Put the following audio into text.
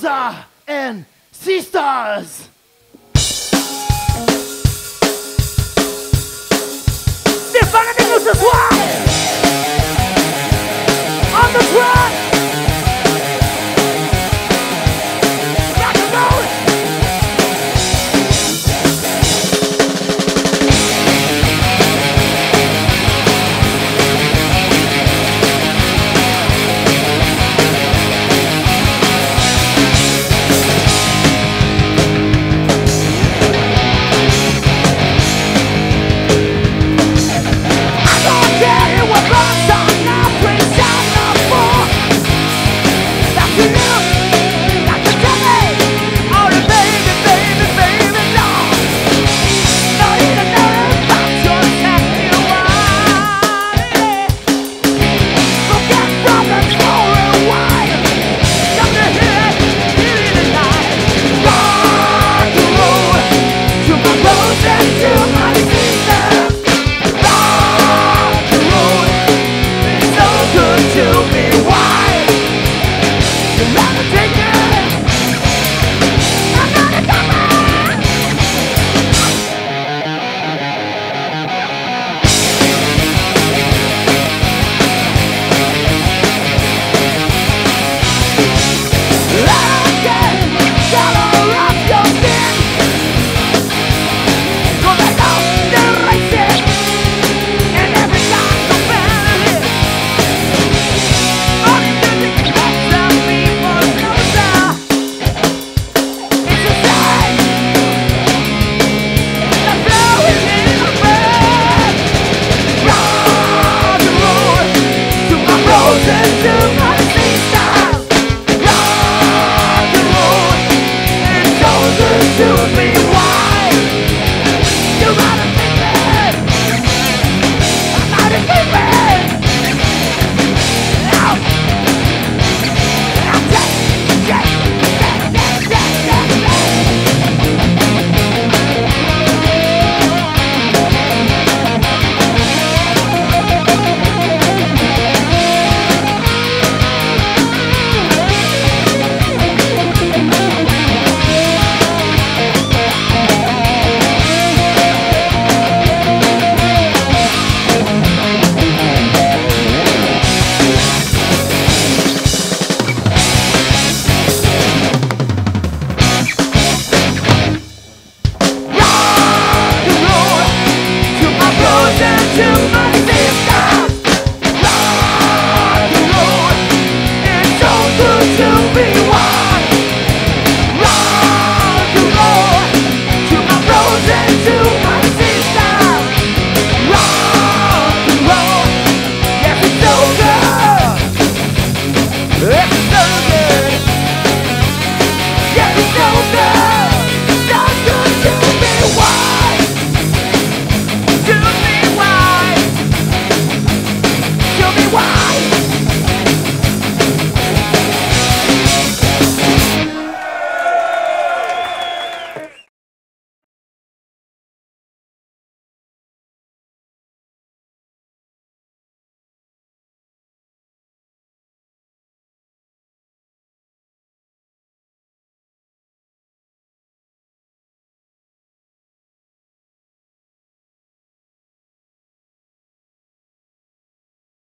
brother and sisters. Stéphane avec nous